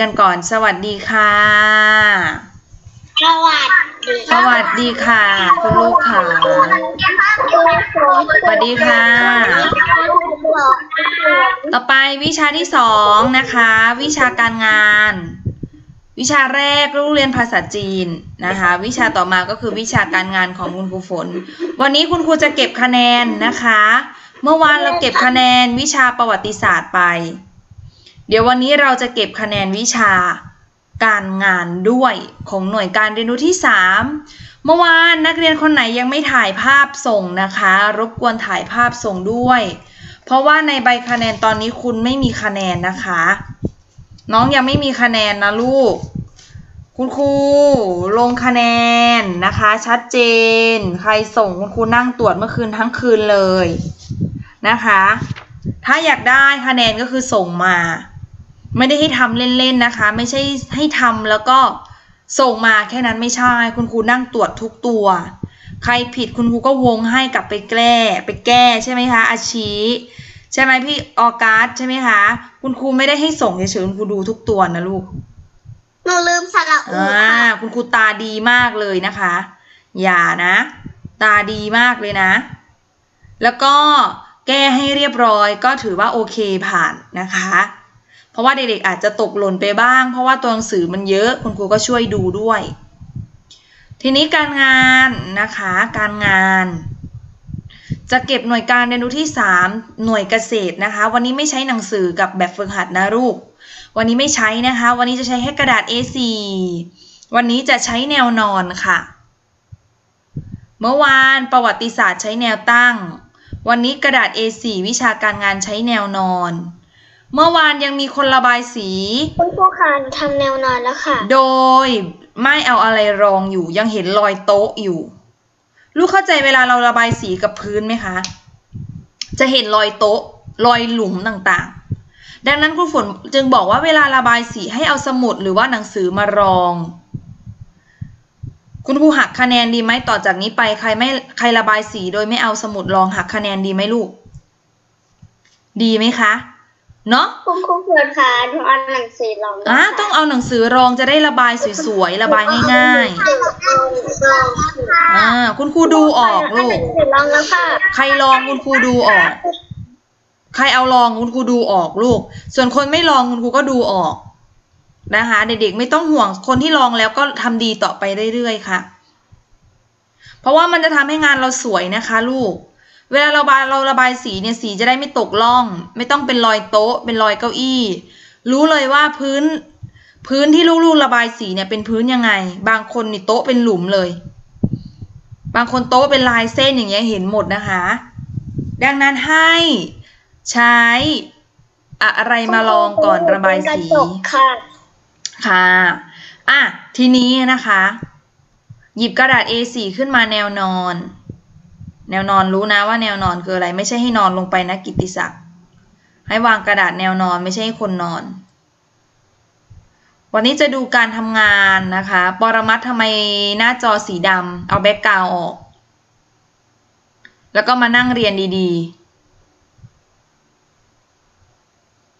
กันก่อน สวัสดีค่ะ สวัสดีสวัสดีค่ะ คุณลูกค่ะ สวัสดีค่ะ ต่อไปวิชาที่สองนะคะ วิชาการงาน วิชาแรกลูกเรียนภาษาจีนนะคะ วิชาต่อมาก็คือวิชาการงานของคุณครูฝน วันนี้คุณครูจะเก็บคะแนนนะคะ เมื่อวานเราเก็บคะแนนวิชาประวัติศาสตร์ไป เดี๋ยววันนี้เราจะเก็บคะแนนวิชาการงานด้วยของหน่วยการเรียนรู้ที่ 3 เมื่อวานนักเรียนคนไหนยังไม่ถ่ายภาพส่งนะคะ รบกวนถ่ายภาพส่งด้วย เพราะว่าในใบคะแนนตอนนี้คุณไม่มีคะแนนนะคะ น้องยังไม่มีคะแนนนะลูก คุณครูลงคะแนนนะคะ ชัดเจน ใครส่งคุณครูนั่งตรวจเมื่อคืนทั้งคืนเลยนะคะ ถ้าอยากได้คะแนนก็คือส่งมา ไม่ได้ให้ทำเล่นๆนะคะ ไม่ใช่ให้ทำแล้วก็ส่งมาแค่นั้นไม่ใช่ คุณครูนั่งตรวจทุกตัว ใครผิดคุณครูก็วงให้กลับไปแก้ ไปแก้ใช่ไหมคะ อาชีใช่ไหมพี่ออกัสใช่ไหมคะ คุณครูไม่ได้ให้ส่งเฉยๆคุณครูดูทุกตัวนะลูกหนูลืมสระอูอ่าค่ะคุณครูตาดีมากเลยนะคะ อย่านะ ตาดีมากเลยนะ แล้วก็แก้ให้เรียบร้อยก็ถือว่าโอเคผ่านนะคะ เพราะว่าเด็กๆอาจจะตกหล่นไปบ้าง เพราะว่าตัวหนังสือมันเยอะคุณครูก็ช่วยดูด้วย ทีนี้การงานนะคะการงาน จะเก็บหน่วยการเรียนรู้ที่ 3 หน่วยเกษตรนะคะ วันนี้ไม่ใช้หนังสือกับแบบฝึกหัดนะลูกวันนี้ไม่ใช้นะคะ วันนี้จะใช้แค่กระดาษ A4 วันนี้จะใช้แนวนอนค่ะ เมื่อวานประวัติศาสตร์ใช้แนวตั้ง วันนี้กระดาษ A4 วิชาการงานใช้แนวนอน เมื่อวานยังมีคนระบายสี คุณครูค่ะหนูทำแนวนอนแล้วค่ะ โดยไม่เอาอะไรรองอยู่ ยังเห็นรอยโต๊ะอยู่ ลูกเข้าใจเวลาเราระบายสีกับพื้นไหมคะ จะเห็นรอยโต๊ะ รอยหลุมต่างๆ ดังนั้นครูฝนจึงบอกว่าเวลาระบายสีให้เอาสมุดหรือว่าหนังสือมารอง คุณครูหักคะแนนดีไหมต่อจากนี้ไปใครไม่ใครระบายสีโดยไม่เอาสมุดรองหักคะแนนดีไหมลูก ดีไหมคะ เนาะคุณครูเพื่อนค่ะหนูเอาหนังสือลองอะต้องเอาหนังสือรองจะได้ระบายสวยๆระบายง่ายๆอ่าคุณครูดูออกลูกหนังสือลองแล้วค่ะใครลองคุณครูดูออก ใครเอาลองคุณครูดูออกลูก ส่วนคนไม่ลองคุณครูก็ดูออกนะคะเด็กๆไม่ต้องห่วงคนที่ลองแล้วก็ทำดีต่อไปเรื่อยๆค่ะ เพราะว่ามันจะทำให้งานเราสวยนะคะ ลูก เวลาเราระบายเราระบายสีเนี่ยสีจะได้ไม่ตกล่อง ไม่ต้องเป็นรอยโต๊ะ เป็นรอยเก้าอี้ รู้เลยว่าพื้น พื้นที่ลูกๆระบายสีเนี่ยเป็นพื้นยังไง บางคนนี่โต๊ะเป็นหลุมเลย บางคนโต๊ะเป็นลายเส้นอย่างเงี้ยเห็นหมดนะคะ ดังนั้นให้ใช้อะไรมาลองก่อนระบายกระสีจกค่ะค่ะอะทีนี้นะคะ หยิบกระดาษ A4 ขึ้นมาแนวนอน แนวนอนรู้นะว่าแนวนอนคืออะไร ไม่ใช่ให้นอนลงไปนะกิติศักดิ์ให้วางกระดาษแนวนอนไม่ใช่ให้คนนอน วันนี้จะดูการทำงานนะคะปรมัตทำไมหน้าจอสีดำเอาแบ็กกราวออก แล้วก็มานั่งเรียนดีๆ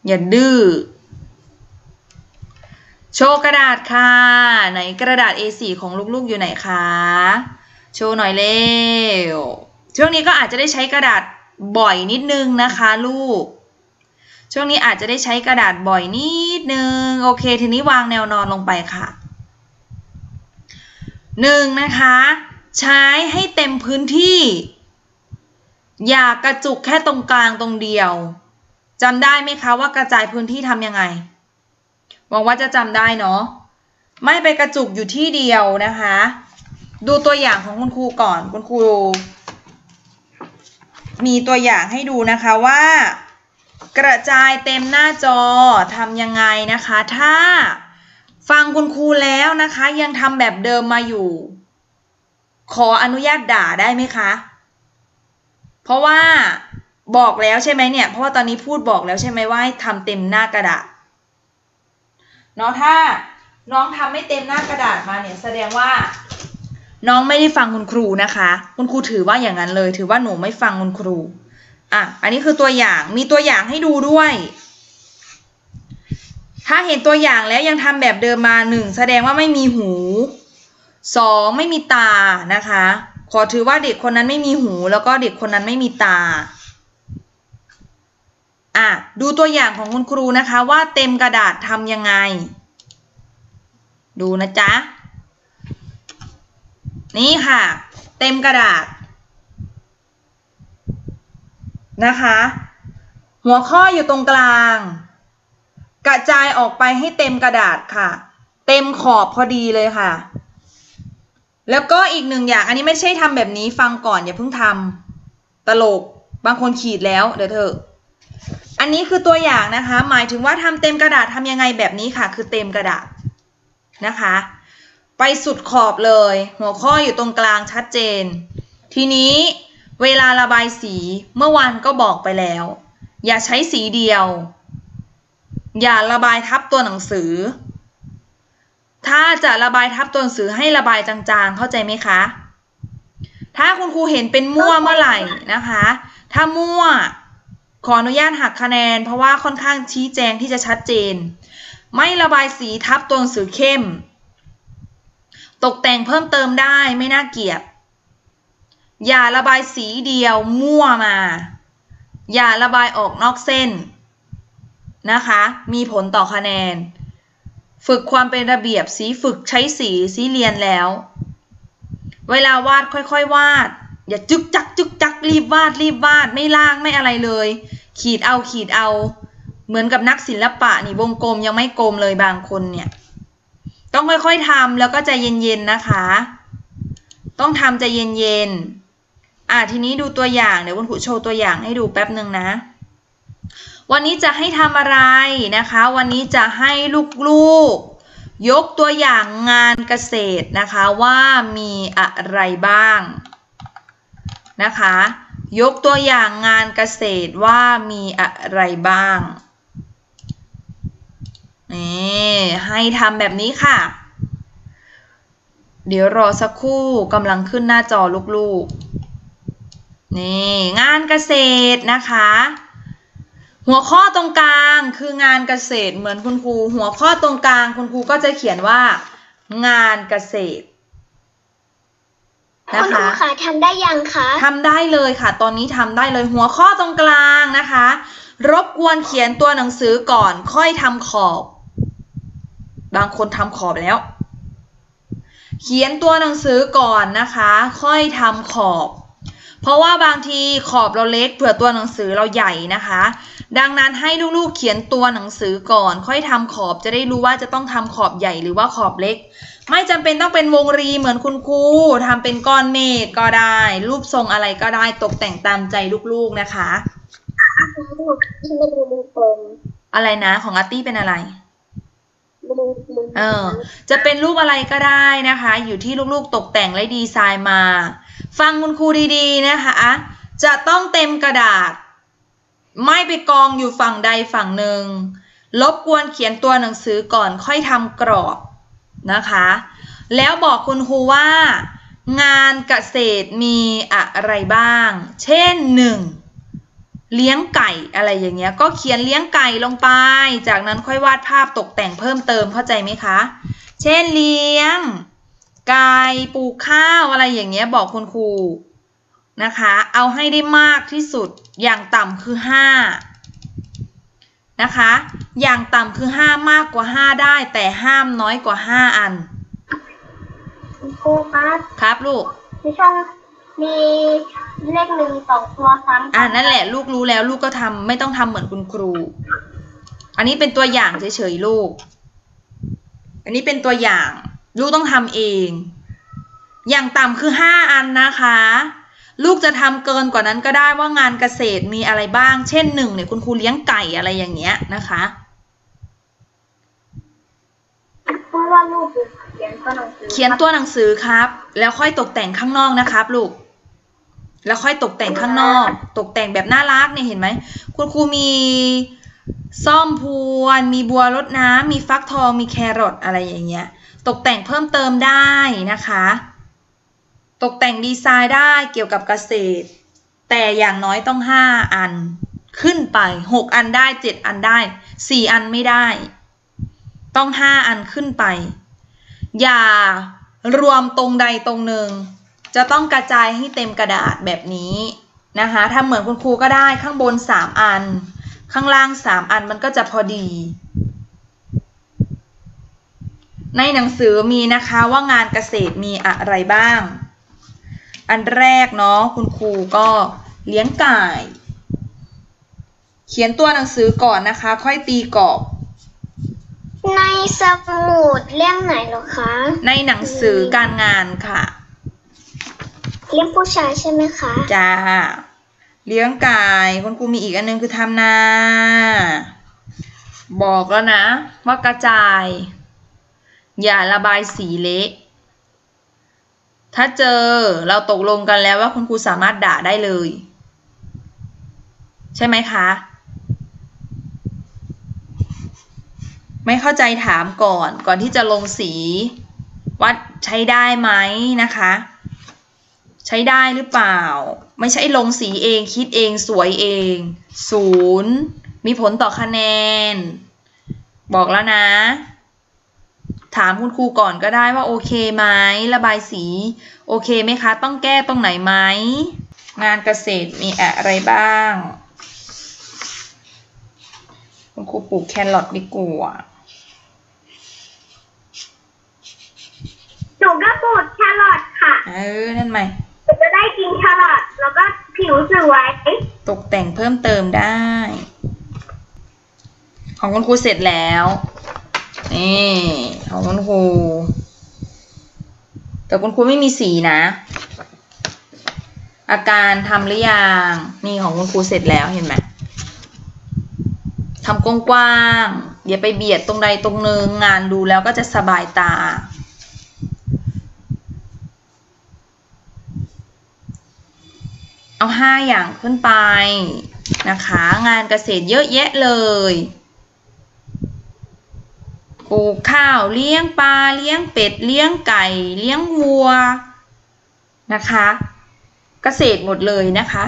อย่าดื้อโชว์กระดาษค่ะ ไหนกระดาษ A4 ของลูกๆอยู่ไหนคะ โชว์หน่อยเร็ว ช่วงนี้ก็อาจจะได้ใช้กระดาษบ่อยนิดนึงนะคะลูก ช่วงนี้อาจจะได้ใช้กระดาษบ่อยนิดนึง โอเค ทีนี้วางแนวนอนลงไปค่ะหนึ่งนะคะ ใช้ให้เต็มพื้นที่ อย่ากระจุกแค่ตรงกลางตรงเดียวจำได้ไหมคะว่ากระจายพื้นที่ทำยังไงหวังว่าจะจำได้เนาะไม่ไปกระจุกอยู่ที่เดียวนะคะ ดูตัวอย่างของคุณครูก่อนคุณครู มีตัวอย่างให้ดูนะคะว่า กระจายเต็มหน้าจอทำยังไงนะคะ ถ้าฟังคุณครูแล้วนะคะ ยังทำแบบเดิมมาอยู่ ขออนุญาตด่าได้ไหมคะ เพราะว่าบอกแล้วใช่ไหมเนี่ย เพราะว่าตอนนี้พูดบอกแล้วใช่ไหมว่าให้ทำเต็มหน้ากระดาษเนาะถ้าน้องทำไม่เต็มหน้ากระดาษมาเนี่ยแสดงว่า น้องไม่ได้ฟังคุณครูนะคะ คุณครูถือว่าอย่างนั้นเลย ถือว่าหนูไม่ฟังคุณครู อะ อันนี้คือตัวอย่าง มีตัวอย่างให้ดูด้วย ถ้าเห็นตัวอย่างแล้วยังทำแบบเดิมมาหนึ่งแสดงว่าไม่มีหูสองไม่มีตานะคะ ขอถือว่าเด็กคนนั้นไม่มีหู แล้วก็เด็กคนนั้นไม่มีตา อะ ดูตัวอย่างของคุณครูนะคะว่าเต็มกระดาษทำยังไง ดูนะจ๊ะ นี่ค่ะ เต็มกระดาษนะคะ หัวข้ออยู่ตรงกลาง กระจายออกไปให้เต็มกระดาษค่ะ เต็มขอบพอดีเลยค่ะ แล้วก็อีกหนึ่งอย่าง อันนี้ไม่ใช่ทำแบบนี้ฟังก่อนอย่าเพิ่งทำตลกบางคนขีดแล้วเดี๋ยวเถอะอันนี้คือตัวอย่างนะคะ หมายถึงว่าทำเต็มกระดาษทำยังไงแบบนี้ค่ะ คือเต็มกระดาษนะคะ ไปสุดขอบเลย หัวข้ออยู่ตรงกลางชัดเจน ทีนี้เวลาระบายสีเมื่อวานก็บอกไปแล้ว อย่าใช้สีเดียว อย่าระบายทับตัวหนังสือ ถ้าจะระบายทับตัวหนังสือให้ระบายจางๆ เข้าใจไหมคะ ถ้าคุณครูเห็นเป็นมั่วเมื่อไหร่นะคะ ถ้ามั่วขออนุญาตหักคะแนน เพราะว่าค่อนข้างชี้แจงที่จะชัดเจน ไม่ระบายสีทับตัวหนังสือเข้ม ตกแต่งเพิ่มเติมได้ไม่น่าเกลียด อย่าระบายสีเดียวมั่วมา อย่าระบายออกนอกเส้นนะคะ มีผลต่อคะแนน ฝึกความเป็นระเบียบสีฝึกใช้สีสีเรียนแล้ว เวลาวาดค่อยๆวาด อย่าจึกจักจึกจักรีบวาดรีบวาดไม่ล่างไม่อะไรเลย ขีดเอาขีดเอา เหมือนกับนักศิลปะนี่วงกลมยังไม่กลมเลยบางคนเนี่ย ต้องค่อยๆทำแล้วก็ใจเย็นๆนะคะ ต้องทำใจเย็นๆอะทีนี้ดูตัวอย่างเดี๋ยวคุณครูโชว์ตัวอย่างให้ดูแป๊บหนึ่งนะ วันนี้จะให้ทำอะไรนะคะ วันนี้จะให้ลูกๆ ยกตัวอย่างงานเกษตรนะคะว่ามีอะไรบ้างนะคะ ยกตัวอย่างงานเกษตรว่ามีอะไรบ้าง นี่ให้ทำแบบนี้ค่ะ เดี๋ยวรอสักครู่กำลังขึ้นหน้าจอลูกๆ นี่งานเกษตรนะคะ หัวข้อตรงกลางคืองานเกษตรเหมือนคุณครู หัวข้อตรงกลางคุณครูก็จะเขียนว่า งานเกษตรคุนะณครูคะค่ะทำได้ยังคะทำได้เลยค่ะ ตอนนี้ทำได้เลยหัวข้อตรงกลางนะคะ รบกวนเขียนตัวหนังสือก่อนค่อยทำขอบ บางคนทำขอบแล้ว เขียนตัวหนังสือก่อนนะคะ ค่อยทำขอบ เพราะว่าบางทีขอบเราเล็กเผื่อตัวหนังสือเราใหญ่นะคะ ดังนั้นให้ลูกๆเขียนตัวหนังสือก่อน ค่อยทำขอบจะได้รู้ว่าจะต้องทำขอบใหญ่หรือว่าขอบเล็ก ไม่จำเป็นต้องเป็นวงรีเหมือนคุณครูทำเป็นก้อนเมฆก็ได้ รูปทรงอะไรก็ได้ตกแต่งตามใจลูกๆนะคะที่ไม่ดูกลมอะไรนะของอาร์ตี้เป็นอะไรดูกลม เออ จะเป็นรูปอะไรก็ได้นะคะ อยู่ที่ลูกๆตกแต่งและดีไซน์มา ฟังคุณครูดีๆนะคะ จะต้องเต็มกระดาษ ไม่ไปกองอยู่ฝั่งใดฝั่งหนึ่งลบกวนเขียนตัวหนังสือก่อนค่อยทำกรอบนะคะ แล้วบอกคุณครูว่า งานเกษตรมีอะไรบ้าง เช่นหนึ่ง เลี้ยงไก่อะไรอย่างเงี้ย ก็เขียนเลี้ยงไก่ลงไป จากนั้นค่อยวาดภาพตกแต่งเพิ่มเติมเข้าใจไหมคะ เช่นเลี้ยง ไก่ปลูกข้าวอะไรอย่างเงี้ยบอกคุณครูนะคะ เอาให้ได้มากที่สุดอย่างต่ำคือห้านะคะ อย่างต่ำคือห้ามากกว่าห้าได้แต่ห้ามน้อยกว่าห้าอันคุณครูครับ ครับลูกในช่อง มีเลขหนึ่งสองตัวซ้ำอ่านั่นแหละ ลูกรู้แล้วลูกก็ทำไม่ต้องทำเหมือนคุณครู อันนี้เป็นตัวอย่างเฉยๆลูก อันนี้เป็นตัวอย่าง ลูกต้องทำเอง อย่างต่ำคือห้าอันนะคะ ลูกจะทำเกินกว่านั้นก็ได้ว่างานเกษตรมีอะไรบ้าง เช่นหนึ่งเนี่ยคุณครูเลี้ยงไก่อะไรอย่างเงี้ยนะคะ เพราะว่าลูกเขียนตัวหนังสือเขียนตัวหนังสือครับ แล้วค่อยตกแต่งข้างนอกนะครับลูก แล้วค่อยตกแต่งข้างนอก ตกแต่งแบบน่ารักเนี่ยเห็นไหม คุณครูมีซ่อมพวน มีบัวรดน้ำมีฟักทอง มีแครอทอะไรอย่างเงี้ย ตกแต่งเพิ่มเติมได้นะคะ ตกแต่งดีไซน์ได้เกี่ยวกับเกษตร แต่อย่างน้อยต้องห้าอันขึ้นไปหกอันได้เจ็ดอันได้สี่อันไม่ได้ ต้องห้าอันขึ้นไป อย่ารวมตรงใดตรงหนึ่ง จะต้องกระจายให้เต็มกระดาษแบบนี้นะคะถ้าเหมือนคุณครูก็ได้ข้างบนสามอัน ข้างล่างสามอันมันก็จะพอดี ในหนังสือมีนะคะว่างานเกษตรมีอะไรบ้าง อันแรกเนาะคุณครูก็เลี้ยงไก่ เขียนตัวหนังสือก่อนนะคะ ค่อยตีกรอบในสมุดเล่มไหนเหรอคะ ในหนังสือการงานค่ะ เล่มผู้ชายใช่ไหมคะจ้าเลี้ยงไก่คุณครูมีอีกอันนึงคือทำนา บอกแล้วนะ ว่ากระจาย อย่าระบายสีเละถ้าเจอเราตกลงกันแล้วว่าคุณครูสามารถด่าได้เลย ใช่ไหมคะ ไม่เข้าใจถามก่อนก่อนที่จะลงสีว่าใช้ได้ไหมนะคะ ใช้ได้หรือเปล่า ไม่ใช่ลงสีเองคิดเองสวยเองศูนย์มีผลต่อคะแนน บอกแล้วนะ ถามคุณครูก่อนก็ได้ว่าโอเคไหมระบายสี โอเคไหมคะ ต้องแก้ตรงไหนไหมงานเกษตรมีอะไรบ้าง คุณครูปลูกแครอทดีกว่าหนูก็ปลูกแครอทค่ะ เออ นั่นไหมหนู จะได้กินแครอทแล้วก็ผิวสวยตกแต่งเพิ่มเติมได้ ของคุณครูเสร็จแล้ว นี่ของคุณครู แต่คุณครูไม่มีสีนะ อาการทำหรือยัง นี่ของคุณครูเสร็จแล้วเห็นไหมทำกว้างๆอย่าไปเบียดตรงใดตรงหนึ่งงานดูแล้วก็จะสบายตา เอาห้าอย่างขึ้นไปนะคะ งานเกษตรเยอะแยะเลยปลูกข้าวเลี้ยงปลาเลี้ยงเป็ดเลี้ยงไก่ เลี้ยงวัวนะคะ เกษตรหมดเลยนะคะ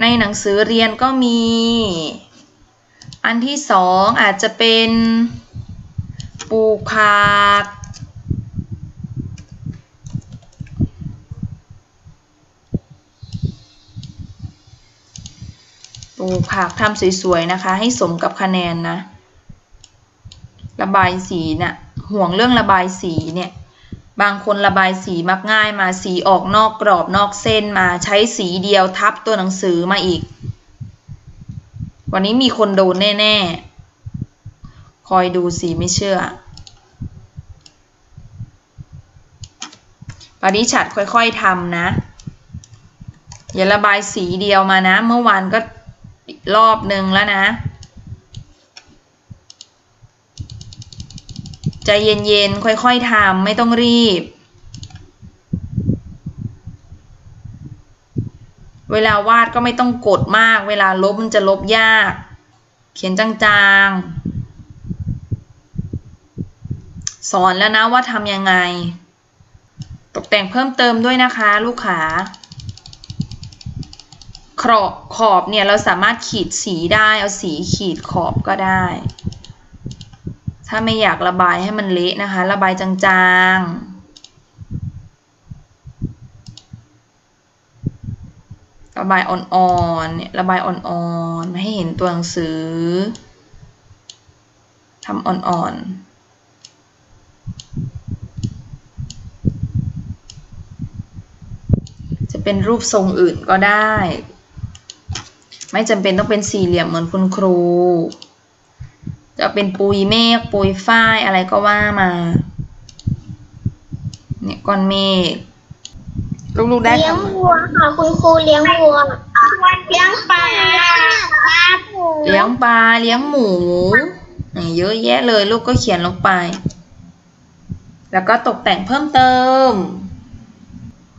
ในหนังสือเรียนก็มี อันที่สองอาจจะเป็น ปลูกผักปลูกผักทำสวยๆนะคะ ให้สมกับคะแนนนะ ระบายสีนะ่ะห่วงเรื่องระบายสีเนี่ย บางคนระบายสีมักง่ายมาสีออกนอกกรอบนอกเส้นมาใช้สีเดียวทับตัวหนังสือมาอีก วันนี้มีคนโดนแน่ ๆ คอยดูสีไม่เชื่อตอนนี้ฉัดค่อยๆทำนะ อย่าระบายสีเดียวมานะ เมื่อวานก็รอบหนึ่งแล้วนะใจเย็นๆ ค่อยๆทำไม่ต้องรีบ เวลาวาดก็ไม่ต้องกดมาก เวลาลบมันจะลบยาก เขียนจางๆ ส อนแล้วนะว่าทำยังไง ตกแต่งเพิ่มเติมด้วยนะคะลูกค้าขอบขอบเนี่ยเราสามารถขีดสีได้เอาสีขีดขอบก็ได้ ถ้าไม่อยากระบายให้มันเละนะคะ ระบายจางๆ ระบายอ่อนๆเนี่ยระบายอ่อนๆไม่ให้เห็นตัวหนังสือทำอ่อนๆ จะ เป็นรูปทรงอื่นก็ได้ ไม่จำเป็นต้องเป็นสี่เหลี่ยมเหมือนคุณครู จะเป็นปุยเมฆปุยฝ้ายอะไรก็ว่ามาเนี่ยก้อนเมฆลูกๆได้เลี้ยงวัวค่ะคุณครูเลี้ยงวัวเลี้ยงปลาปลาหมูเลี้ยงปลาเลี้ยงหมูเยอะแยะเลยลูกก็เขียนลงไป แล้วก็ตกแต่งเพิ่มเติม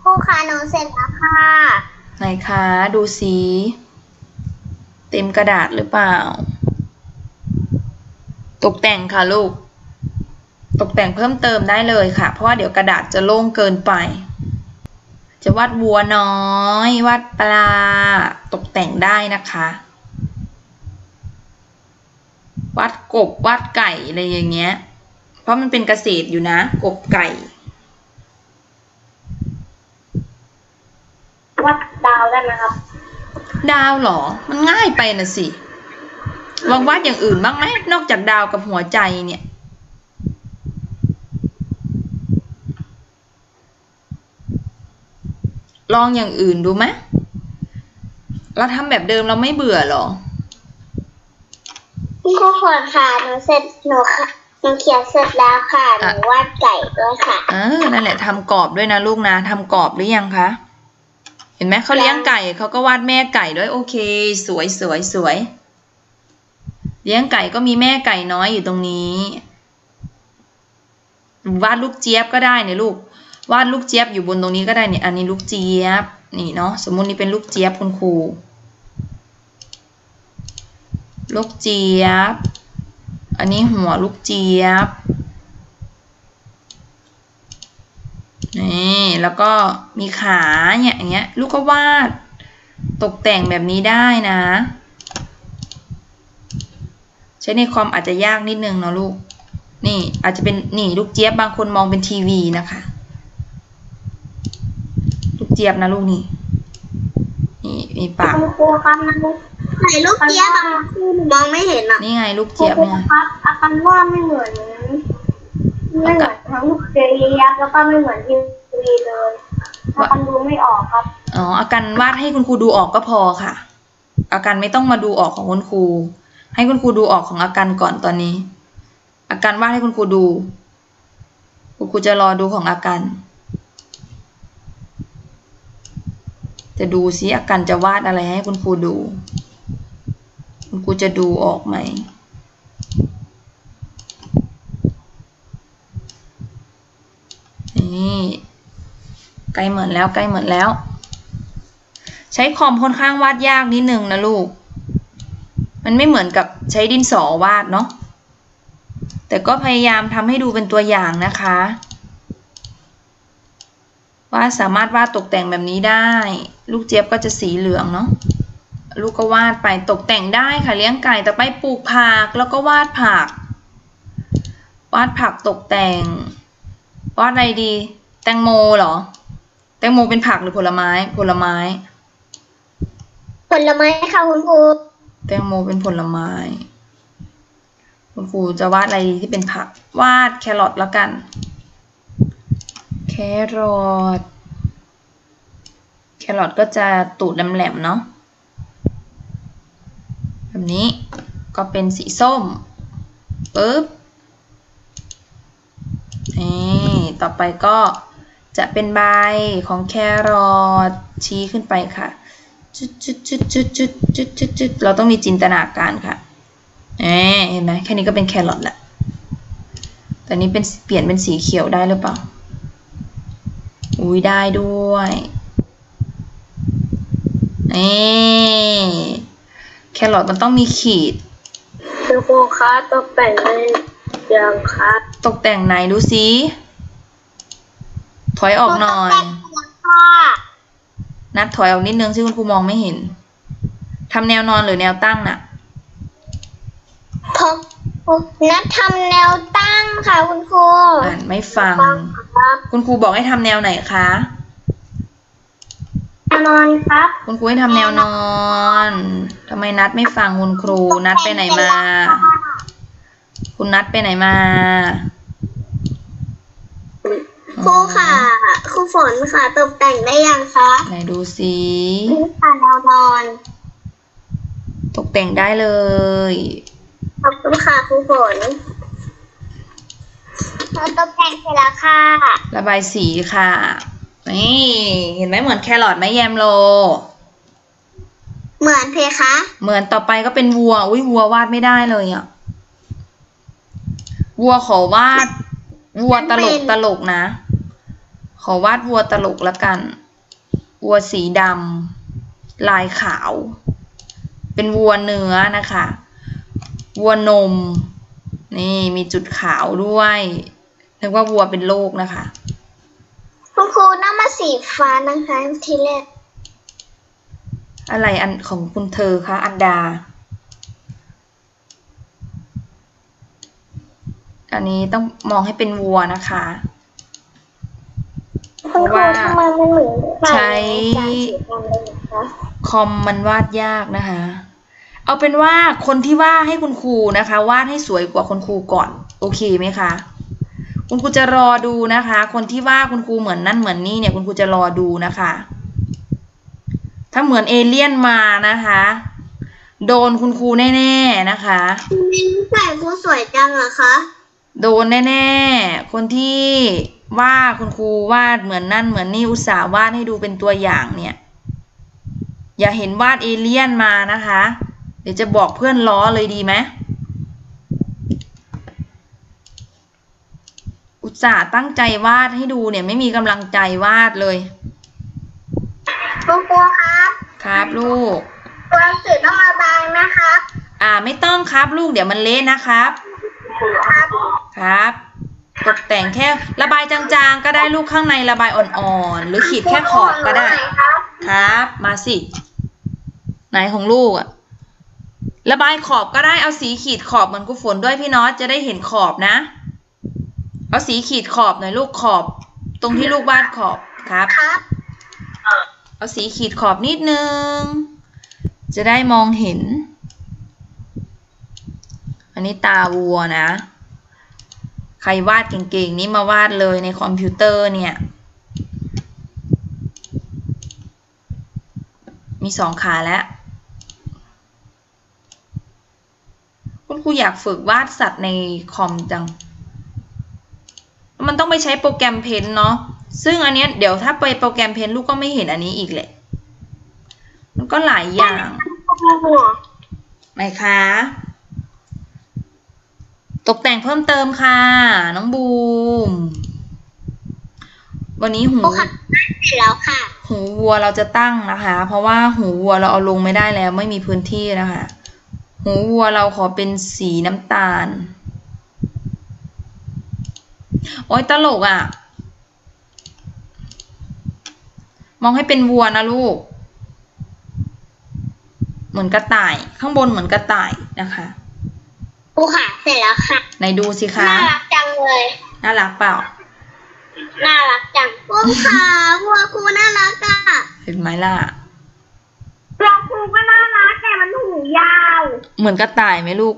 ครูคะหนูเสร็จแล้วค่ะ ไหนคะ ดูสี เต็มกระดาษหรือเปล่า ตกแต่งค่ะลูก ตกแต่งเพิ่มเติมได้เลยค่ะ เพราะว่าเดี๋ยวกระดาษจะโล่งเกินไป จะวาดวัวน้อย วาดปลา ตกแต่งได้นะคะ วาดกบ วาดไก่อะไรอย่างเงี้ย เพราะมันเป็นเกษตรอยู่นะ กบไก่ วัดดาวได้ไหมครับ ดาวเหรอ มันง่ายไปนะสิลองวาดอย่างอื่นบ้างไหมนอกจากดาวกับหัวใจเนี่ย ลองอย่างอื่นดูไหมเราทำแบบเดิมเราไม่เบื่อเหรอคุณครูฝนค่ะหนูเสร็จหนูค่ะหนูเขียนเสร็จแล้วค่ะหนูวาดไก่ด้วยค่ะ เออนั่นแหละทำกรอบด้วยนะลูกนะทำกรอบหรือยังคะ เห็นไหมเขาเลี้ยงไก่เขาก็วาดแม่ไก่ด้วยโอเค สวยสวยสวย เลี้ยงไก่ก็มีแม่ไก่น้อยอยู่ตรงนี้ วาดลูกเจี๊ยบก็ได้เนี่ยลูก วาดลูกเจี๊ยบอยู่บนตรงนี้ก็ได้เนี่ยอันนี้ลูกเจี๊ยบนี่เนาะสมมุตินี่เป็นลูกเจี๊ยบคุณครูลูกเจี๊ยบ อันนี้หัวลูกเจี๊ยบ นี่แล้วก็มีขาเนี่ยอย่างเงี้ยลูกก็วาดตกแต่งแบบนี้ได้นะ ใช้ในคอมอาจจะยากนิดนึงเนาะลูก นี่อาจจะเป็นนี่ลูกเจี๊ยบบางคนมองเป็นทีวีนะคะ ลูกเจี๊ยบนะลูกนี่นี่มีปากคุณครูครับมันไหนลูกเจี๊ยบอะคือหนูมองไม่เห็นอะนี่ไงลูกเจี๊ยบเนี่ยครับอาการว่าไม่เหมือน ไม่เหมือนทั้งลูกเจี๊ยบแล้วก็ไม่เหมือนทีวีเลยอาการดูไม่ออกครับ อ๋อ อาการวาดให้คุณครูดูออกก็พอค่ะ อาการไม่ต้องมาดูออกของคุณครู ให้คุณครูดูออกของอาการก่อนตอนนี้ อาการวาดให้คุณครูดู คุณครูจะรอดูของอาการ จะดูซิอาการจะวาดอะไรให้คุณครูดู คุณครูจะดูออกไหม นี่ใกล้เหมือนแล้วใกล้เหมือนแล้ว ใช้คอมค่อนข้างวาดยากนิดนึงนะลูก มันไม่เหมือนกับใช้ดินสอวาดเนาะแต่ก็พยายามทำให้ดูเป็นตัวอย่างนะคะ ว่าสามารถวาดตกแต่งแบบนี้ได้ ลูกเจี๊ยบก็จะสีเหลืองเนาะลูกก็วาดไปตกแต่งได้ค่ะเลี้ยงไก่แต่ไปปลูกผักแล้วก็วาดผัก วาดผักตกแต่ง วาดอะไรดี แตงโมเหรอ แตงโมเป็นผักหรือผลไม้ ผลไม้ ผลไม้ค่ะคุณครูแตงโมเป็นผลไม้ คุณครูจะวาดอะไรดีที่เป็นผัก วาดแครอทแล้วกัน แครอท แครอทก็จะตูดแหลมๆเนาะ แบบนี้ ก็เป็นสีส้มปึ๊บ นี่ต่อไปก็จะเป็นใบของแครอทชี้ขึ้นไปค่ะจุดจุดจุดจุดจุดจุดจุดจุดเราต้องมีจินตนาการค่ะเอเห็นไหมแค่นี้ก็เป็นแครอทละแต่นี้เป็นเปลี่ยนเป็นสีเขียวได้หรือเปล่า อุ้ยได้ด้วยนี่แครอทมันต้องมีขีดคุณครูคะตกแต่งในยังคะ ตกแต่งไหนดูสิถอยออกหน่อยค่ะนัดถอยออกนิดนึงที่คุณครูมองไม่เห็นทำแนวนอนหรือแนวตั้งน่ะผมนัดทำแนวตั้งค่ะคุณครู อ่านไม่ฟังครับคุณครูบอกให้ทำแนวไหนคะแนวนอนครับ คุณครูให้ทำแนวนอนทำไมนัดไม่ฟังคุณครู นัดไปไหนมา คุณนัดไปไหนมา ครูค่ะครูฝนค่ะตกแต่งได้ยังคะไหนดูสินี่ค่ะแนวนอน ตกแต่งได้เลย ขอบคุณค่ะครูฝนเราตกแต่งเสร็จแล้วค่ะ ระบายสีค่ะ นี่ เห็นไหมเหมือนแครอทไหมแยมโล เหมือนเพคะ เหมือนต่อไปก็เป็นวัว อุ้ยวัววาดไม่ได้เลยอะวัวขอวาดวัวตลกตลกนะ ขอวาดวัวตลกละกัน วัวสีดำลายขาว เป็นวัวเนื้อนะคะ วัวนม นี่มีจุดขาวด้วยนึกว่าวัวเป็นโรคนะคะ คุณครูน้ำมาสีฟ้านะคะทีแรก อะไรอันของคุณเธอคะอันดา อันนี้ต้องมองให้เป็นวัวนะคะ คุณครูทำไมมันเหมือนใช้จานสีดำเลยนะคะคอมมันวาดยากนะคะ เอาเป็นว่าคนที่วาดให้คุณครูนะคะ วาดให้สวยกว่าคุณครูก่อน โอเคไหมคะ คุณครูจะรอดูนะคะ คนที่ว่าคุณครูเหมือนนั่นเหมือนนี่เนี่ย คุณครูจะรอดูนะคะ ถ้าเหมือนเอเลี่ยนมานะคะ โดนคุณครูแน่ๆนะคะใส่ครูสวยจังเหรอคะ โดนแน่ๆ คนที่ว่าคุณครูวาดเหมือนนั่นเหมือนนี่อุตส่าห์วาดให้ดูเป็นตัวอย่างเนี่ย อย่าเห็นวาดเอเลี่ยนมานะคะ เดี๋ยวจะบอกเพื่อนล้อเลยดีไหมอุตส่าห์ตั้งใจวาดให้ดูเนี่ยไม่มีกำลังใจวาดเลยคุณครูครับ ครับลูกตัวหนังสือต้องระบายนะครับ อ่าไม่ต้องครับลูกเดี๋ยวมันเละนะครับ ครับครับ ตกแต่งแค่ระบายจางๆ ก็ได้ลูกข้างในระบายอ่อนๆ หรือขีดแค่ขอบก็ได้ครับครับ มาสิ ไหนของลูกอะระบายขอบก็ได้เอาสีขีดขอบเหมือนกูฝนด้วยพี่น็อตจะได้เห็นขอบนะ เอาสีขีดขอบหน่อยลูกขอบ ตรงที่ลูกวาดขอบครับครับเอาสีขีดขอบนิดนึง จะได้มองเห็น อันนี้ตาวัวนะ ใครวาดเก่งๆนี่มาวาดเลยในคอมพิวเตอร์เนี่ย มีสองขาแล้ว คุณครูอยากฝึกวาดสัตว์ในคอมจัง มันต้องไปใช้โปรแกรมเพนเนาะ ซึ่งอันเนี้ยเดี๋ยวถ้าไปโปรแกรมเพนลูกก็ไม่เห็นอันนี้อีกแหละ มันก็หลายอย่างไหนคะ ตกแต่งเพิ่มเติมค่ะ น้องบูม วันนี้หูครูค่ะเสร็จแล้วค่ะ หูวัวเราจะตั้งนะคะ เพราะว่าหูวัวเราเอาลงไม่ได้แล้ว ไม่มีพื้นที่นะคะ หูวัวเราขอเป็นสีน้ำตาล โอ๊ยตลกอะ่ะ มองให้เป็นวัวนะลูก เหมือนกระต่าย ข้างบนเหมือนกระต่ายนะคะ ครูค่ะเสร็จแล้วค่ะไหนดูสิคะ น่ารักจังเลย น่ารักเปล่า น่ารักจังครูค่ะวัวครูน่ารักอะเห็นไหมล่ะวัวครูก็น่ารักแต่มันหูยาว เหมือนกระต่ายไหมลูก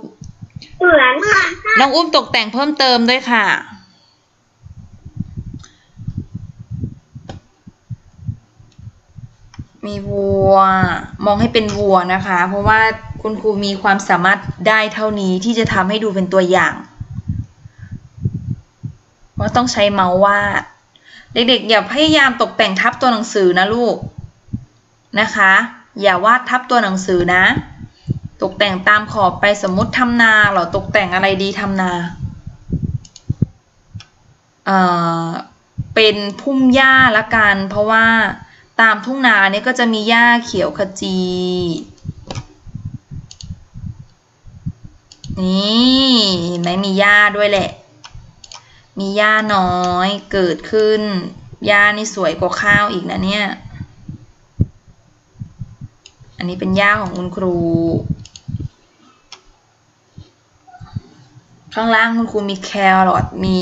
เหมือนค่ะน้องอุ้มตกแต่งเพิ่มเติมด้วยค่ะมีวัว มองให้เป็นวัวนะคะ เพราะว่า คุณครูมีความสามารถได้เท่านี้ที่จะทำให้ดูเป็นตัวอย่างว่าต้องใช้เมาส์วาด เด็กๆ อย่าพยายามตกแต่งทับตัวหนังสือนะลูกนะคะ อย่าวาดทับตัวหนังสือนะ ตกแต่งตามขอบไปสมมติทำนาเหรอตกแต่งอะไรดีทำนาเอ่อเป็นพุ่มหญ้าละกัน เพราะว่าตามทุ่งนาเนี่ยก็จะมีหญ้าเขียวขจี นี่เห็นไหมมีหญ้าด้วยแหละ มีหญ้าน้อยเกิดขึ้นหญ้านี่สวยกว่าข้าวอีกนะเนี่ย อันนี้เป็นหญ้าของคุณครู ข้างล่างคุณครูมีแครอทมี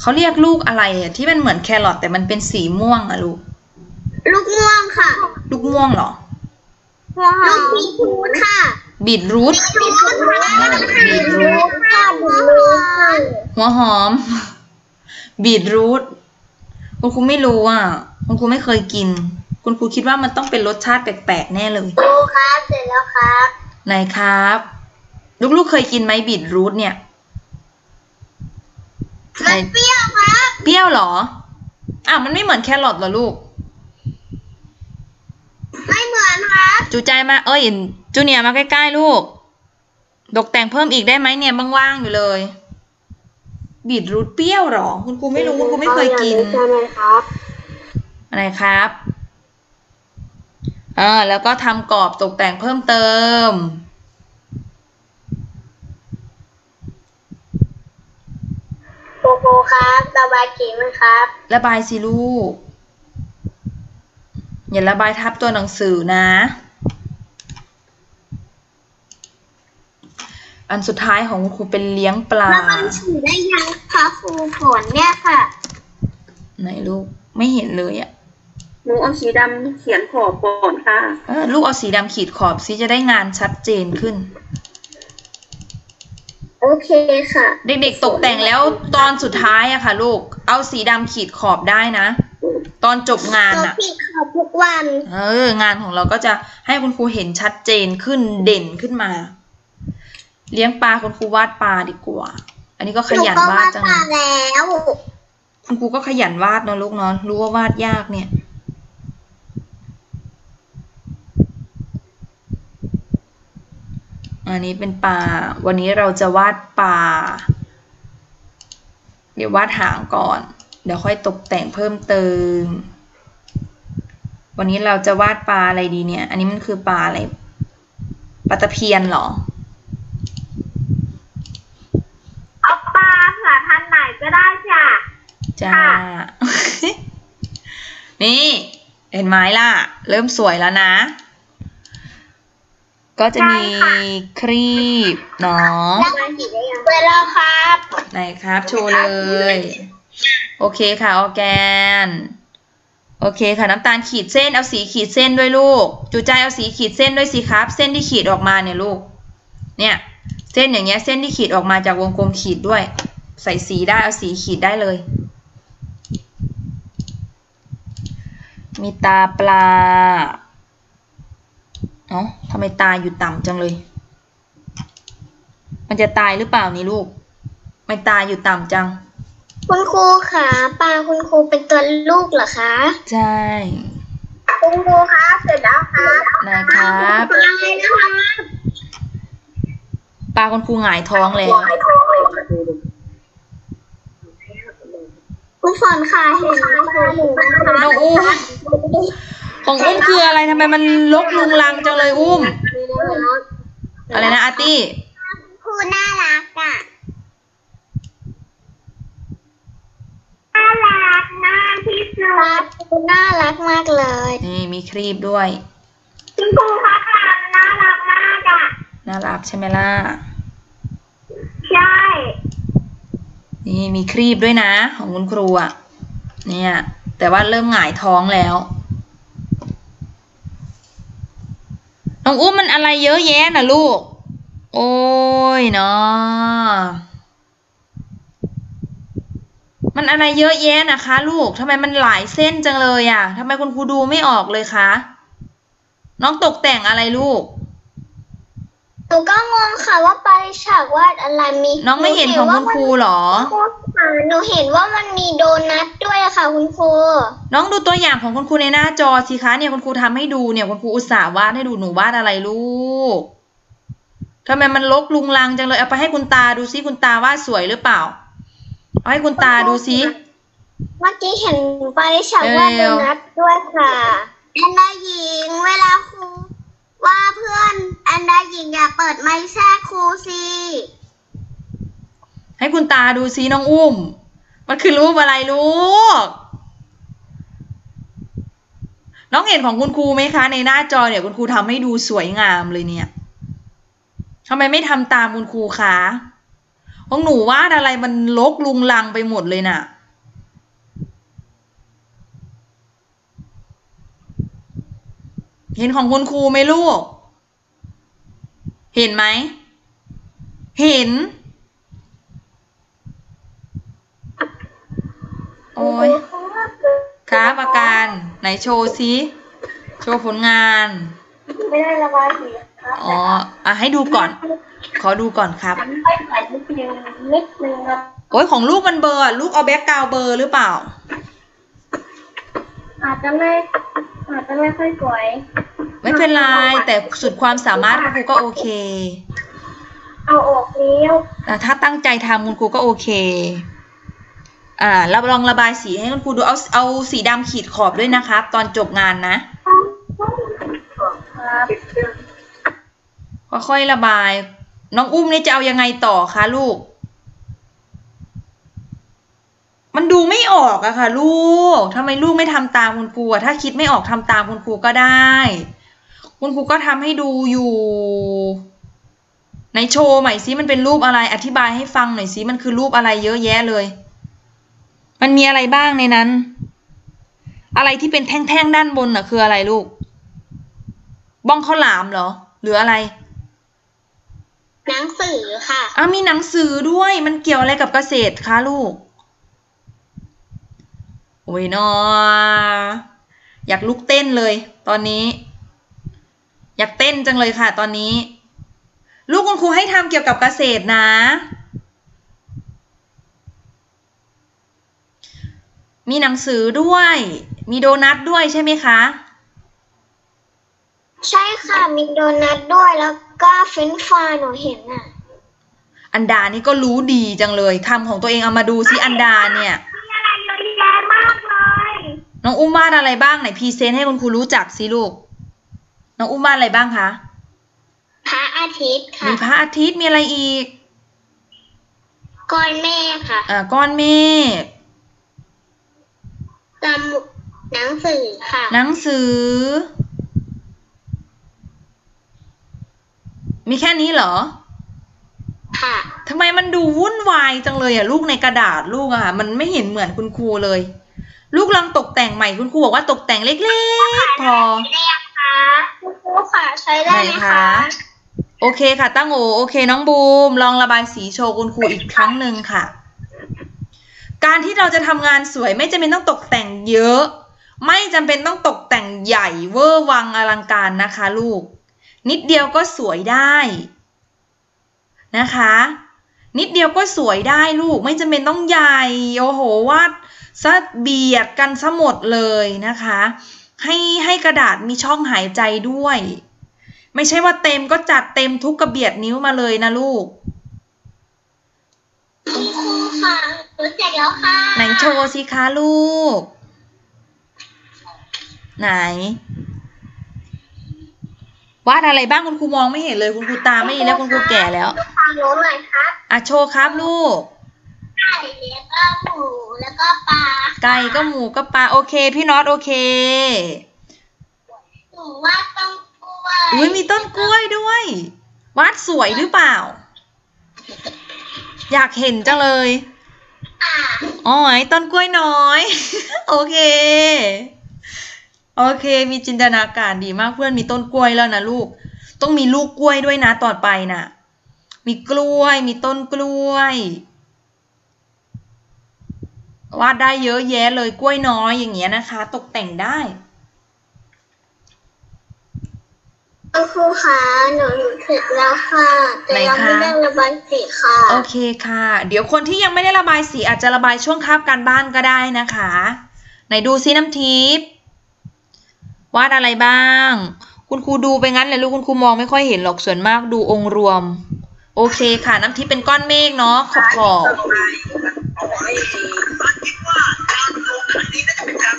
เขาเรียกลูกอะไรอะที่มันเหมือนแครอทแต่มันเป็นสีม่วงอะลูก ลูกม่วงค่ะ ลูกม่วงเหรอ ลูกบีทรูทค่ะ บีทรูทบีทรูทค่ะบีทรูทค่ะบีทรูทค่ะหัวหอม บีทรูทคุณครูไม่รู้อะ คุณครูไม่เคยกิน คุณครูคิดว่ามันต้องเป็นรสชาติแปลกๆแน่เลยครูครับเสร็จแล้วครับไหนครับ ลูกๆเคยกินไหมบีทรูทเนี่ยไหนมันเปรี้ยวครับ เปรี้ยวเหรออ้าวมันไม่เหมือนแครอทเหรอลูก ไม่เหมือนครับจูใจมาเอ้ย จูเนียร์มาใกล้ๆลูก ตกแต่งเพิ่มอีกได้ไหมเนี่ยว่างๆอยู่เลยบีทรูทเปรี้ยวเหรอ คุณครูไม่รู้คุณครูไม่เคยกินใช่ไหมครับ อะไรครับเออแล้วก็ทำกรอบตกแต่งเพิ่มเติมคโกโก้ครับระบายสีไหมครับ ระบายสิลูก อย่าระบายทับตัวหนังสือนะ อันสุดท้ายของคุณครูเป็นเลี้ยงปลาแล้วมันฉีดได้ยังคะครูฝนเนี่ยค่ะ ไหนลูกไม่เห็นเลยอะหนูเอาสีดำเขียนขอบก่อนค่ะ เออลูกเอาสีดำขีดขอบซิจะได้งานชัดเจนขึ้น โอเคค่ะ เด็กๆตกแต่งแล้วตอนสุดท้ายอะค่ะ ลูก เอาสีดำขีดขอบได้นะ ตอนจบงานตัวอะพี่ขอบทุกวัน เออ งานของเราก็จะให้คุณครูเห็นชัดเจนขึ้นเด่นขึ้นมา เลี้ยงปลาคุณครูวาดปลาดีกว่า อันนี้ก็ขยันวาดจังหนูก็เลวาดยแล้วคุณครูก็ขยันวาดเนอะลูกเนาะรู้ว่าวาดยากเนี่ย อันนี้เป็นปลา วันนี้เราจะวาดปลา เดี๋ยววาดหางก่อน เดี๋ยวค่อยตกแต่งเพิ่มเติม วันนี้เราจะวาดปลาอะไรดีเนี่ย อันนี้มันคือปลาอะไร ปลาตะเพียนเหรอ เอาปลาภาษาพันธุ์ไหน ก็ได้จ้ะจ้าค่ะนี่ เห็นไหมล่ะ เริ่มสวยแล้วนะ ก็จะมีครีบเนาะระบายสีได้ยังเวลาครับ ไหนครับ โชว์เลย โอเคค่ะ ออร์แกน โอเคค่ะ น้ำตาลขีดเส้น เอาสีขีดเส้นด้วยลูก จูใจเอาสีขีดเส้นด้วยสิครับ เส้นที่ขีดออกมาเนี่ยลูก เนี่ย เส้นอย่างเงี้ย เส้นที่ขีดออกมาจากวงกลมขีดด้วย ใส่สีได้เอาสีขีดได้เลย มีตาปลา เอ้าทำไมตาอยู่ต่ำจังเลย มันจะตายหรือเปล่านี่ลูก ไม่ตายอยู่ต่ำจัง คุณครูค่ะปลาคุณครูเป็นตัวลูกเหรอคะ ใช่ คุณครูคะเสร็จแล้วครับนะครับปลาอะไรนะคะปลาคุณครูหงายท้องแล้ว คุณฝนค่ะเห็นคุณครูหนูนะคะน้องอุ้มของอุ้มคืออะไรทำไมมันลกลุงลังจังเลยอุ้ม อะไรนะอาร์ตี้ครูน่ารักอะน่ารักมากที่สุดครูน่ารักมากเลยนี่มีครีบด้วยคุณครูคะปลาน่ารักมากอะน่ารักใช่ไหมล่ะใช่ นี่มีครีบด้วยนะ ของคุณครูอะเนี่ยแต่ว่าเริ่มหงายท้องแล้วน้องอุ้มมันอะไรเยอะแยะน่ะลูก โอ้ยเนาะมันอะไรเยอะแยะนะคะ ลูกทำไมมันหลายเส้นจังเลยอะทำไมคุณครูดูไม่ออกเลยคะ น้องตกแต่งอะไรลูก นูก็งงค่ะว่าปาริฉากวาดอะไรมีน้องไม่เห็นของคุณครูเหรอครูค่ะหนูเห็นว่ามันมีโดนัทด้วยอะค่ะคุณครู น้องดูตัวอย่างของคุณครูในหน้าจอสิคะเนี่ยคุณครูทำให้ดูเนี่ยคุณครูอุตส่าห์วาดให้ดูหนูวาดอะไรลูกทำไมมันลกลุงลังจังเลยเอาไปให้คุณตาดูซิคุณตาวาดสวยหรือเปล่า เอาให้คุณตาดูซิเมื่อกี้เห็นปาริฉากวาดเร็โดวนัทด้วยค่ะแอนดาหญิงเวลาครู ว่าเพื่อนแอนดาหญิงอย่าเปิดไม้แทรกครูสิให้คุณตาดูซิน้องอุ้ม มันคือรูปอะไรลูก น้องเห็นของคุณครูไหมคะ ในหน้าจอเนี่ยคุณครูทำให้ดูสวยงามเลยเนี่ยทำไมไม่ทำตามคุณครูคะของหนูวาดอะไรมันลกลุงลังไปหมดเลยน่ะ เห็นของคุณครูไหมลูก เห็นไหม เห็น โอ้ยครับอาการไหนโชว์ซิโชว์ผลงาน ไม่ได้ระบายสีครับอ๋ออะให้ดูก่อน ขอดูก่อนครับไม่ใส่นิดนึงนิดนึงครับโอ้ยของลูกมันเบลอร์อะลูกเอาแบ็กกราวด์เบลอร์หรือเปล่า อาจจะไม่ อาจจะไม่ค่อยสวย ไม่เป็นไรแต่สุดความสามารถคุณครูก็โอเค เอาออกแล้วแต่ถ้าตั้งใจทำคุณครูก็โอเค อ่าเราลองระบายสีให้คุณครูดูเอาเอาสีดำขีดขอบด้วยนะครับ ตอนจบงานนะครับค่อยๆระบาย น้องอุ้มนี่จะเอายังไงต่อคะลูก ดูไม่ออกอะค่ะ ลูกทำไมลูกไม่ทำตามคุณครูอะถ้าคิดไม่ออกทำตามคุณครูก็ได้ คุณครูก็ทำให้ดูอยู่ในโชว์ใหม่ซิมันเป็นรูปอะไรอธิบายให้ฟังหน่อยซิมันคือรูปอะไรเยอะแยะเลย มันมีอะไรบ้างในนั้น อะไรที่เป็นแท่งๆด้านบนน่ะคืออะไรลูก บ้องข้าวหลามเหรอ หรืออะไรหนังสือค่ะอ้าวมีหนังสือด้วย มันเกี่ยวอะไรกับเกษตรคะลูก โอ้ยนออยากลุกเต้นเลย ตอนนี้ อยากเต้นจังเลยค่ะ ตอนนี้ ลูกคุณครูให้ทำเกี่ยวกับเกษตรนะ มีหนังสือด้วย มีโดนัทด้วยใช่ไหมคะ ใช่ค่ะ มีโดนัทด้วยแล้วก็เฟรนช์ฟรายหนูเห็นอะอันดานี่ก็รู้ดีจังเลยทำของตัวเองเอามาดูซิอันดาเนี่ยมีอะไรเย น้องอุ้มวาดอะไรบ้างไหน present ให้คุณครูรู้จักสิลูก น้องอุ้มวาดอะไรบ้างคะ พระอาทิตย์ค่ะ มีพระอาทิตย์มีอะไรอีก ก้อนเมฆค่ะอ่าก้อนเมฆสมุดหนังสือค่ะ หนังสือ มีแค่นี้เหรอ ค่ะ ทำไมมันดูวุ่นวายจังเลยอะลูกในกระดาษลูกอะมันไม่เห็นเหมือนคุณครูเลย ลูกลองตกแต่งใหม่คุณครูบอกว่าตกแต่งเล็กๆพอได้ยังคะคุณครูค่ะใช้ได้ไหมไหนคะคะโอเคค่ะ ตั้งโอโอเค น้องบูม ลองระบายสีโชว์คุณครูอีกครั้งหนึ่งค่ะ การที่เราจะทำงานสวยไม่จำเป็นต้องตกแต่งเยอะ ไม่จำเป็นต้องตกแต่งใหญ่เวอร์วังอลังการนะคะ ลูก นิดเดียวก็สวยได้นะคะ นิดเดียวก็สวยได้ลูก ไม่จำเป็นต้องใหญ่โอ้โหวาด ซะเบียดกันซะหมดเลยนะคะ ให้ให้กระดาษมีช่องหายใจด้วย ไม่ใช่ว่าเต็มก็จัดเต็มทุกกระเบียดนิ้วมาเลยนะลูกคุณครูค่ะหนูเสร็จแล้วค่ะไหนโชว์สิคะลูก ไหนวาดอะไรบ้างคุณครูมองไม่เห็นเลยคุณครูตาไม่ดีแล้วคุณครูแก่แล้วทางโน้นหน่อยครับอะโชว์ครับลูก ไก่แล้วก็หมูแล้วก็ปลาไก่ก็หมูก็ปลาโอเค พี่น็อตโอเคหนูว่าต้องกล้วยอุ้ยมีต้นกล้วยด้วย วาดสวยหรือเปล่า อยากเห็นจังเลยอะอ๋อไอ้ต้นกล้วยน้อย โอเค โอเค มีจินตนาการดีมากเพื่อนมีต้นกล้วยแล้วนะลูก ต้องมีลูกกล้วยด้วยนะต่อไปน่ะ มีกล้วยมีต้นกล้วย วาดได้เยอะแยะเลยกล้วยน้อยอย่างเงี้ยนะคะ ตกแต่งได้คุณครูคะหนูเสร็จแล้วค่ะ แต่ยังไหนคะไม่ได้ระบายสีค่ะ โอเคค่ะ เดี๋ยวคนที่ยังไม่ได้ระบายสีอาจจะระบายช่วงคาบการบ้านก็ได้นะคะ ไหนดูซิน้ำทิพย์วาดอะไรบ้าง คุณครูดูไปงั้นเลยลูกคุณครูมองไม่ค่อยเห็นหรอกส่วนมากดูองค์รวม โอเคค่ะ น้ำทิพย์เป็นก้อนเมฆเนาะขอบขอบ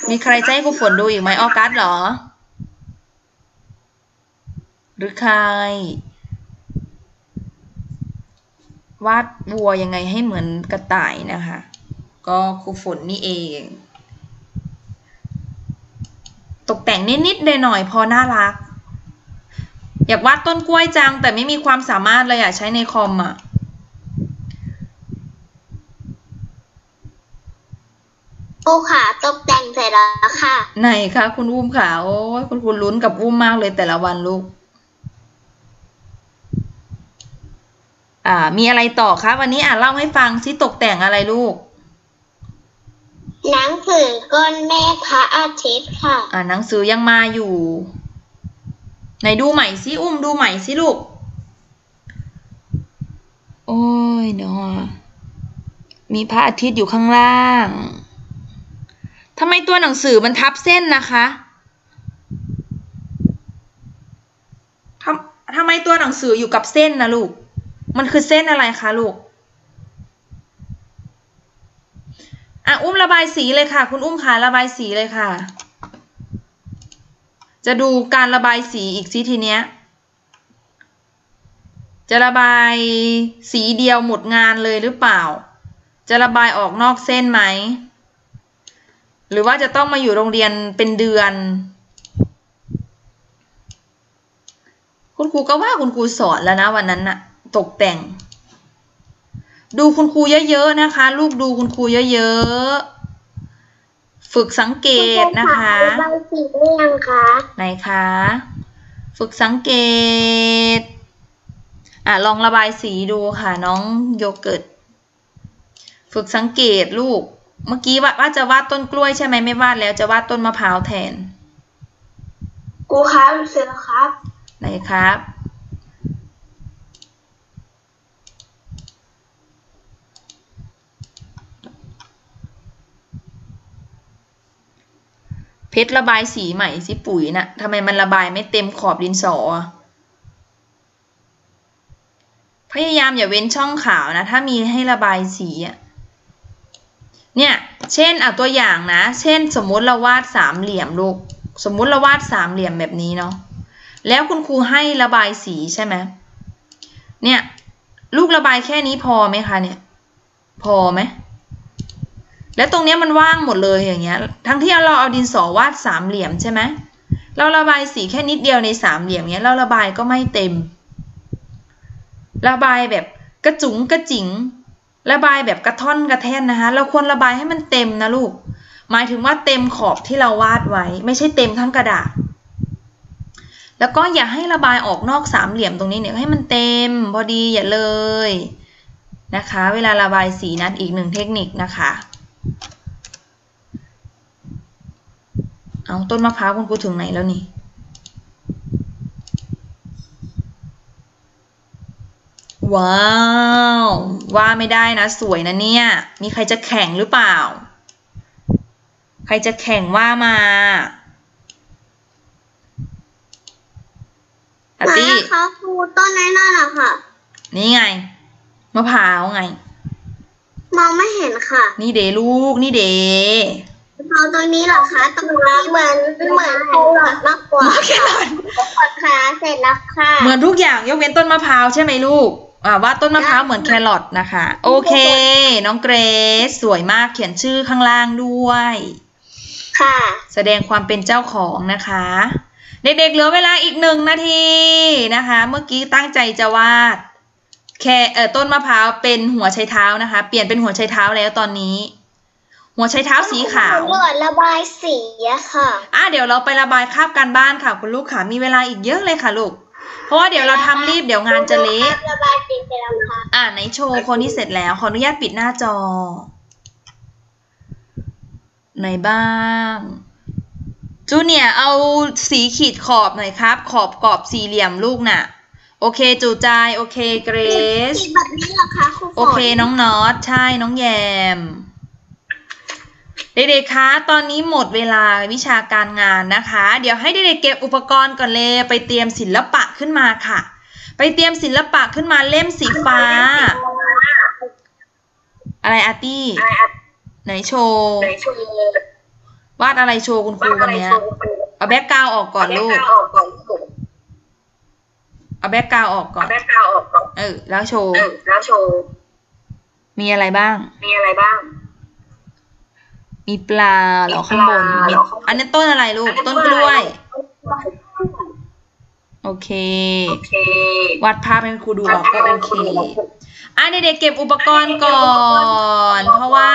มีใครจะให้ครูฝนดูอีกไหมออกัสเหรอ หรือใคร วาดวัวยังไงให้เหมือนกระต่ายนะคะ ก็ครูฝนนี่เอง ตกแต่งนิดๆหน่อยๆพอน่ารัก อยากวาดต้นกล้วยจังแต่ไม่มีความสามารถเลยอะใช้ในคอมอะ ครูค่ะตกแต่งเสร็จแล้วค่ะ ไหนคะคุณอุ้มค่ะโอ้ยคุณคุณลุ้นกับอุ้มมากเลยแต่ละวันลูก อ่า มีอะไรต่อคะวันนี้อ่านเล่าให้ฟังซิตกแต่งอะไรลูก หนังสือก้อนเมฆพระอาทิตย์ค่ะ อ่าหนังสือยังมาอยู่ ไหนดูใหม่สิอุ้มดูใหม่สิลูก โอ้ยเนาะมีพระอาทิตย์อยู่ข้างล่าง ทำไมตัวหนังสือมันทับเส้นนะคะทำทำไมตัวหนังสืออยู่กับเส้นนะลูก มันคือเส้นอะไรคะลูก อะ อุ้มระบายสีเลยค่ะ คุณอุ้มค่ะระบายสีเลยค่ะ จะดูการระบายสีอีกสิทีเนี้ย จะระบายสีเดียวหมดงานเลยหรือเปล่า จะระบายออกนอกเส้นไหม หรือว่าจะต้องมาอยู่โรงเรียนเป็นเดือน คุณครูก็ว่าคุณครูสอนแล้วนะวันนั้นน่ะ ตกแต่ง ดูคุณครูเยอะๆนะคะ ลูกดูคุณครูเยอะๆ ฝึกสังเกตนะคะณครูระบายสีได้ยังคะไหนคะ ฝึกสังเกตอะลองระบายสีดูค่ะ น้องโยเกิร์ต ฝึกสังเกตลูก เมื่อกี้ว่าว่าจะวาดต้นกล้วยใช่ไหมไม่วาดแล้วจะวาดต้นมะพร้าวแทนครูครับเสร็จแล้วครับไหนครับ เพชรระบายสีใหม่สิปุ๋ยนะทำไมมันระบายไม่เต็มขอบดินสออะพยายามอย่าเว้นช่องขาวนะ ถ้ามีให้ระบายสีอะ เนี่ย เช่นเอาตัวอย่างนะ เช่น สมมุติเราวาดสามเหลี่ยมลูก สมมุติเราวาดสามเหลี่ยมแบบนี้เนาะ แล้วคุณครูให้ระบายสีใช่ไหมเนี่ย ลูกระบายแค่นี้พอไหมคะเนี่ย พอไหม แล้วตรงเนี้ยมันว่างหมดเลยอย่างเงี้ย ทั้งที่เราเอาดินสอวาดสามเหลี่ยมใช่ไหมเราระบายสีแค่นิดเดียวในสามเหลี่ยมเงี้ย เราระบายก็ไม่เต็ม ระบายแบบกระจุงกระจิ๋ง ระบายแบบกระท่อนกระแท่นนะคะ เราควรระบายให้มันเต็มนะลูก หมายถึงว่าเต็มขอบที่เราวาดไว้ ไม่ใช่เต็มทั้งกระดาษ แล้วก็อย่าให้ระบายออกนอกสามเหลี่ยมตรงนี้เนี่ยให้มันเต็มพอดีอย่าเลยนะคะ เวลาระบายสีนั้นอีกหนึ่งเทคนิคนะคะ เอาต้นมะพร้าวคุณครูถึงไหนแล้วนี่ ว้าว ว่าไม่ได้นะ สวยนะเนี่ย มีใครจะแข่งหรือเปล่า ใครจะแข่งว่ามาอาร์ตี้คะครูต้นไหนนั่นอะค่ะ นี่ไง มะพร้าวไง มองไม่เห็นค่ะ นี่เดลูก นี่เดเอาตรงนี้เหรอคะ ตรงนี้เหมือนเหมือนแครอทมากกว่าแครอทค่ะเสร็จแล้วค่ะ เหมือนทุกอย่างยกเว้นต้นมะพร้าวใช่ไหมลูก อ่าว่าต้นมะพร้าวเหมือนแครอทนะคะ โอเค น้องเกรซสวยมากเขียนชื่อข้างล่างด้วย ค่ะ แสดงความเป็นเจ้าของนะคะ เด็กๆเหลือเวลาอีกหนึ่งนาทีนะคะ เมื่อกี้ตั้งใจจะวาด แค่เอ่อต้นมะพร้าวเป็นหัวไชเท้านะคะ เปลี่ยนเป็นหัวไชเท้าแล้วตอนนี้ หัวไชเท้าสีขาวหนวดระบายสีอะค่ะ อะเดี๋ยวเราไประบายคาบการบ้านค่ะคุณลูกค่ะมีเวลาอีกเยอะเลยค่ะลูก เพราะว่าเดี๋ยวเราทำรีบเดี๋ยวงานจะเละระบายสีเสร็จแล้วค่ะอะไหนโชว์คนที่เสร็จแล้ว ขออนุญาตปิดหน้าจอ ไหนบ้างจูเนียร์เอาสีขีดขอบหน่อยครับ ขอบกรอบสี่เหลี่ยมลูกน่ะ โอเคจูใจาย โอเคเกรซสีแบบนี้เหรอคะครูฝนโอเคน้องนอตใช่น้องแยม เด็กๆ คะ ตอนนี้หมดเวลาวิชาการงานนะคะ เดี๋ยวให้เด็กๆ เก็บอุปกรณ์ก่อนเลยไปเตรียมศิลปะขึ้นมาค่ะ ไปเตรียมศิลปะขึ้นมาเล่มสีฟ้า อะไรอาร์ตี้ไหนโชว์ไหนโชว์วาดอะไรโชว์คุณครูวันเนี้ยเอา background ออกก่อนลูกออกก่อนลูก เอา background ออกก่อน เอา background ออกก่อนเออแล้วโชว์เออแล้วโชว์ มีอะไรบ้าง มีอะไรบ้าง มีปลาเหรอมีปลาข้างบนมีเหรอข้างบน อันนี้ต้นอะไรลูกอันนี้ต้ต้นนกล้วยอะไรโอเคโอเค วาดภาพให้ครูดูออกก็โอเค อะเด็กๆเก็บอุปกรณ์ก่อน เพราะว่า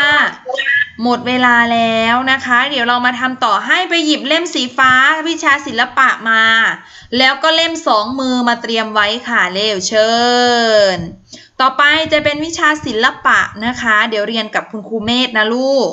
หมดเวลาแล้วนะคะ เดี๋ยวเรามาทำต่อให้ไปหยิบเล่มสีฟ้าวิชาศิลปะมา แล้วก็เล่มสองมือมาเตรียมไว้ค่ะเร็วเชิญ ต่อไปจะเป็นวิชาศิลปะนะคะ เดี๋ยวเรียนกับคุณครูเมธนะลูก